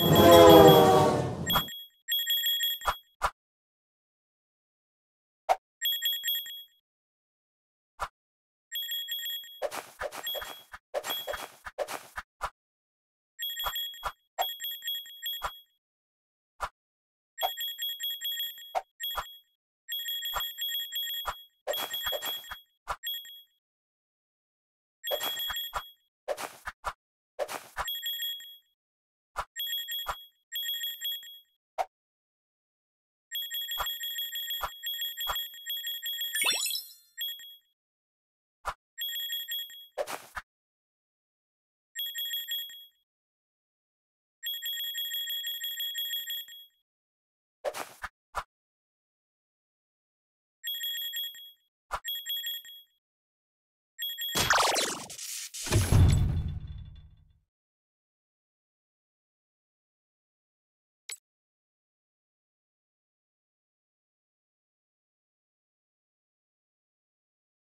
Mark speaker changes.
Speaker 1: Bye.